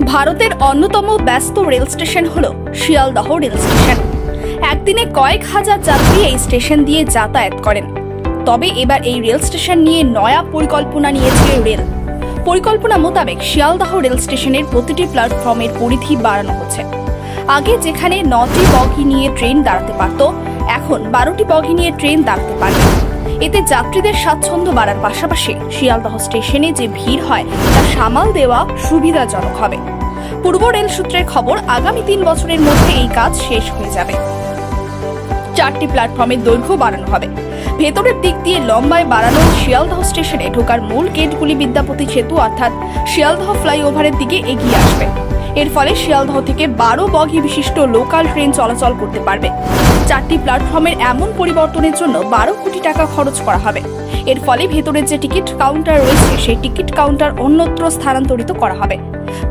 ভারতের অন্যতম ব্যস্ত রেল স্টেশন হল শিয়ালদহ রেল স্টেশন। একদিনে কয়েক হাজার যাত্রী এই স্টেশন দিয়ে যাতায়াত করেন। তবে এবার এই রেল স্টেশন নিয়ে নয়া পরিকল্পনা নিয়েছে রেল। পরিকল্পনা মোতাবেক শিয়ালদহ রেল স্টেশনের প্রতিটি প্ল্যাটফর্মের পরিধি বাড়ানো হচ্ছে। আগে যেখানে নটি বগি নিয়ে ট্রেন দাঁড়াতে পারত, এখন বারোটি বগি নিয়ে ট্রেন দাঁড়াতে পারবে। এতে যাত্রীদের স্বাচ্ছন্দ্য বাড়ার পাশাপাশি শিয়ালদহ স্টেশনে যে ভিড় হয়, তা সামাল দেওয়া সুবিধাজনক হবে। পূর্ব রেল সূত্রের খবর, আগামী তিন বছরের মধ্যে এই কাজ শেষ হয়ে যাবে। চারটি প্ল্যাটফর্মের দৈর্ঘ্য বাড়ানো হবে। ভেতরের দিক দিয়ে লম্বায় বাড়ানো শিয়ালদহ স্টেশনে ঢোকার মূল গেটগুলি বিদ্যাপতি সেতু, অর্থাৎ শিয়ালদহ ফ্লাইওভারের দিকে এগিয়ে আসবে। এর ফলে শিয়ালদহ থেকে বারো বগি বিশিষ্ট লোকাল ট্রেন চলাচল করতে পারবে। চারটি প্ল্যাটফর্মের এমন পরিবর্তনের জন্য বারো কোটি টাকা খরচ করা হবে। এর ফলে ভেতরের যে টিকিট কাউন্টার রয়েছে, সেই টিকিট কাউন্টার অন্যত্র স্থানান্তরিত করা হবে।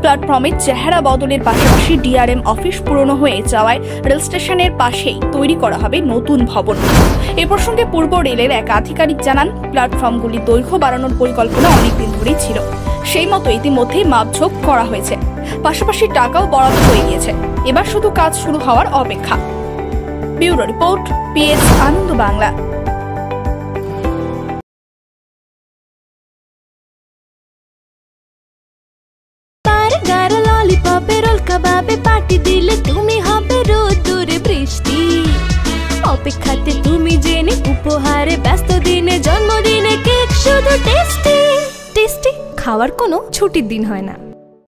প্ল্যাটফর্মের চেহারা বদলের পাশাপাশি ডিআরএম অফিস পুরনো হয়ে যাওয়ায় রেল স্টেশনের পাশেই তৈরি করা হবে নতুন ভবন। এ প্রসঙ্গে পূর্ব রেলের এক আধিকারিক জানান, প্ল্যাটফর্মগুলি দৈর্ঘ্য বাড়ানোর পরিকল্পনা অনেকদিন ধরেই ছিল। সেই মতো ইতিমধ্যেই মাপঝোপ করা হয়েছে। পাশাপাশি টাকাও বরাদ্দ হয়ে গিয়েছে। এবার শুধু কাজ শুরু হওয়ার অপেক্ষা। Bureau report, PS Ananda Bangla. দিলে বৃষ্টি। অপেক্ষাতে জেনে উপহারে ব্যস্ত দিনে, জন্মদিনে টেস্টি টেস্টি খাওয়ার কোনো ছুটির দিন হয় না।